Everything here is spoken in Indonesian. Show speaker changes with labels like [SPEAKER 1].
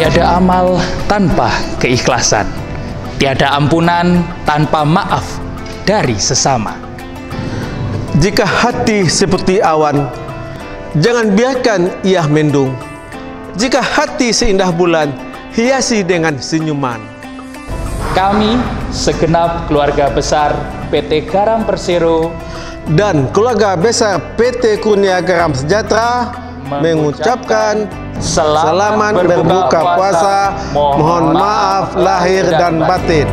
[SPEAKER 1] Tiada amal tanpa keikhlasan. Tiada ampunan tanpa maaf dari sesama.
[SPEAKER 2] Jika hati seperti awan, jangan biarkan ia mendung. Jika hati seindah bulan, hiasi dengan senyuman.
[SPEAKER 1] Kami, segenap keluarga besar PT Garam Persero
[SPEAKER 2] Dan keluarga besar PT Kurnia Garam Sejahtera mengucapkan selamat berbuka puasa. Mohon maaf lahir dan batin.